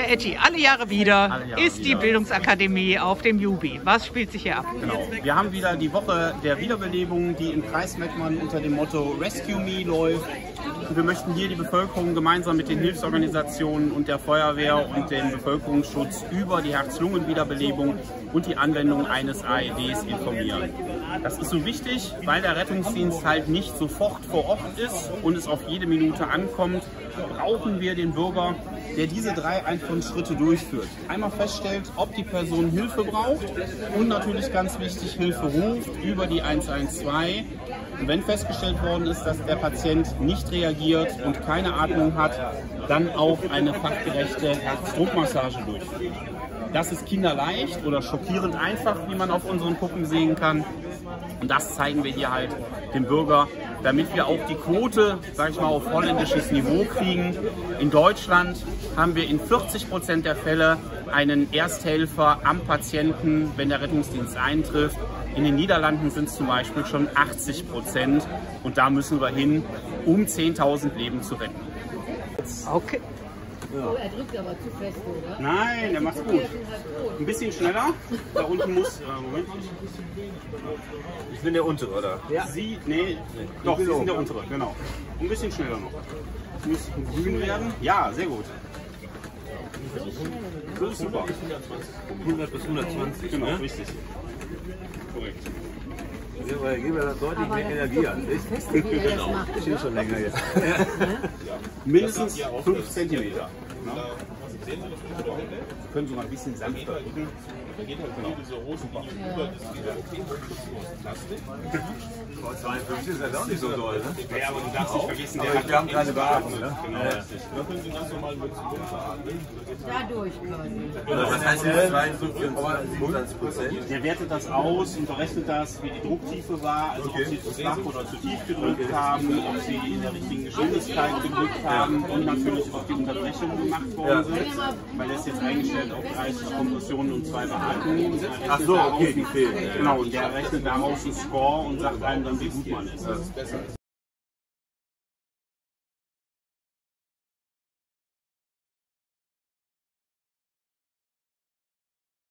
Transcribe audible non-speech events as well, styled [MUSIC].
Herr Etchi, alle Jahre wieder Alle Jahre ist die wieder. Bildungsakademie auf dem Jubi. Was spielt sich hier ab? Genau. Wir haben wieder die Woche der Wiederbelebung, die im Kreis Mettmann unter dem Motto Rescue Me läuft. Wir möchten hier die Bevölkerung gemeinsam mit den Hilfsorganisationen und der Feuerwehr und dem Bevölkerungsschutz über die Herz-Lungen-Wiederbelebung und die Anwendung eines AEDs informieren. Das ist so wichtig, weil der Rettungsdienst halt nicht sofort vor Ort ist und es auf jede Minute ankommt, brauchen wir den Bürger, der diese drei einfachen Schritte durchführt. Einmal feststellt, ob die Person Hilfe braucht und natürlich ganz wichtig, Hilfe ruft über die 112. Und wenn festgestellt worden ist, dass der Patient nicht reagiert und keine Atmung hat, dann auch eine fachgerechte Herzdruckmassage durchführt. Das ist kinderleicht oder schockierend einfach, wie man auf unseren Puppen sehen kann. Und das zeigen wir hier halt dem Bürger, damit wir auch die Quote, sage ich mal, auf holländisches Niveau kriegen. In Deutschland haben wir in 40 Prozent der Fälle einen Ersthelfer am Patienten, wenn der Rettungsdienst eintrifft. In den Niederlanden sind es zum Beispiel schon 80 Prozent. Und da müssen wir hin, um 10.000 Leben zu retten. Okay. Oh, er drückt aber zu fest, oder? Nein, der macht's gut. Ein bisschen schneller. Da unten muss. Äh, Moment. Ich bin der untere, oder? Sie, nee, doch, Sie sind der untere, genau. Ein bisschen schneller noch. Es muss grün werden. Ja, sehr gut. Das ist super. 100 bis 120. Genau, Ne? richtig. Korrekt. Ja, weil geben wir das [LAUGHS] deutlich mehr Energie an. er das macht, Ich stehe schon länger jetzt. [LAUGHS] Mindestens 5 cm. Können Sie mal ein bisschen sanfter drücken. Vor 52 ist das auch nicht so doll, ne? Ja, aber du darfst nicht vergessen, der wir haben keine Beatmung, ne? Genau, richtig. Dadurch quasi. Das heißt, jetzt 52 Prozent. Der wertet das aus und berechnet das, wie die Drucktiefe war, also ob sie zu flach oder zu tief gedrückt haben, ob sie in der richtigen Geschwindigkeit gedrückt haben und natürlich, ob die Unterbrechungen gemacht worden sind, weil er ist jetzt eingestellt auf 30 Kompressionen und zwei Beatmungen. Ach so, okay, die fehlen. Genau, und der rechnet daraus einen Score und sagt einem dann, wie gut man ist.